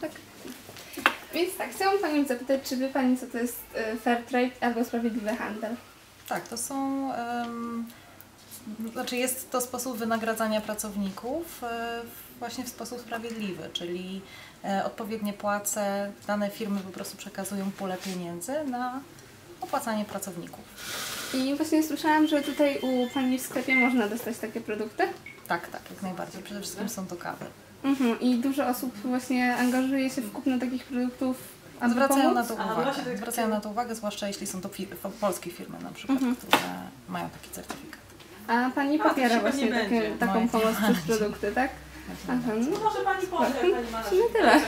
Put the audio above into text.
Tak. Więc tak, chciałam Panią zapytać, czy wie Pani, co to jest e, fair trade albo sprawiedliwy handel? Tak, to są. em, znaczy jest to sposób wynagradzania pracowników e, właśnie w sposób sprawiedliwy, czyli e, odpowiednie płace dane firmy po prostu przekazują pulę pieniędzy na opłacanie pracowników. I właśnie słyszałam, że tutaj u Pani w sklepie można dostać takie produkty. Tak, tak, jak najbardziej. Przede wszystkim są to kawy. Mhm. I dużo osób właśnie angażuje się w kupno takich produktów, aby Zwracają na pomóc. to A, no uwagę. właśnie tak Zwracają na to uwagę, zwłaszcza jeśli są to fir- polskie firmy na przykład, które mają taki certyfikat. A Pani A, to popiera się właśnie takie, taką jak pomoc przez produkty, tak? Aha, No no. może Pani powie, Pani ma na No tyle.